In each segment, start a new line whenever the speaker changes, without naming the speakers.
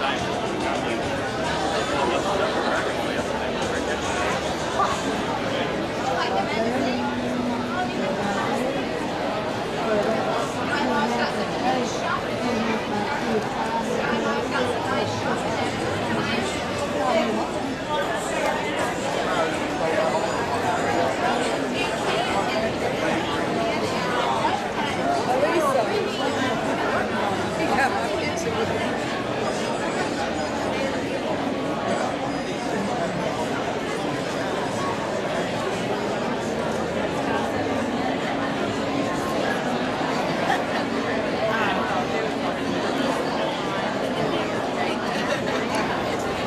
Yeah, in fact, I.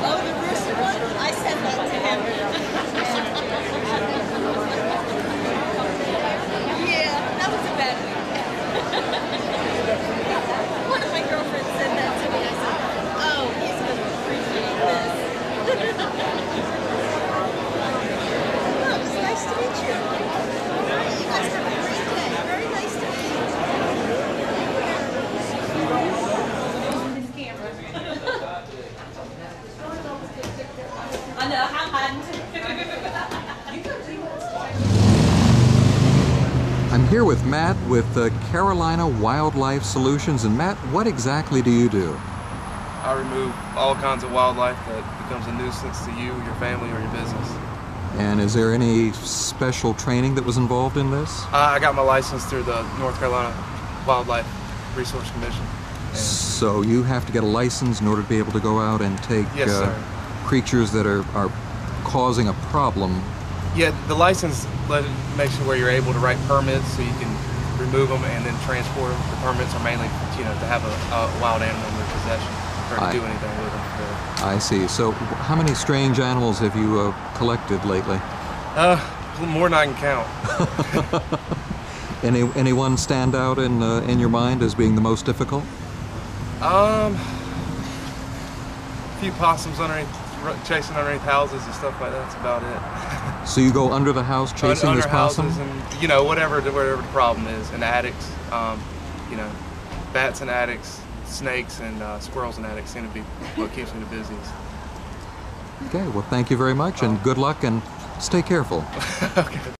Oh, the rooster one? I sent that to him. yeah, that was a bad one. one of my girlfriends said that to me. I said, oh, he's going to appreciate this. well, it was nice to meet you. You guys have a great day. Very nice to meet you. I know, I'm.
I'm here with Matt with uh, Carolina Wildlife Solutions. And Matt, what exactly do you do?
I remove all kinds of wildlife that becomes a nuisance to you, your family, or your business.
And is there any special training that was involved in this?
Uh, I got my license through the North Carolina Wildlife Resource Commission.
So you have to get a license in order to be able to go out and take
Yes,
uh,
sir.
Creatures that are, are causing a problem.
yeah, the license let makes it where you're able to write permits so you can remove them and then transport them. The permits are mainly, you know, to have a, a wild animal in their possession or to
I-
do anything with them. really.
I see. So how many strange animals have you uh, collected lately?
Uh, more than I can count.
Any anyone stand out in uh, in your mind as being the most difficult?
Um, a few possums underneath, chasing underneath houses and stuff like that. That's about it.
So you go under the house chasing
under
this possum?
houses and you know whatever the, whatever the problem is, and attics. Um, you know, bats and attics, snakes and uh, squirrels and attics seem to be what keeps me the busiest.
Okay. Well, thank you very much, and good luck, and stay careful.
okay.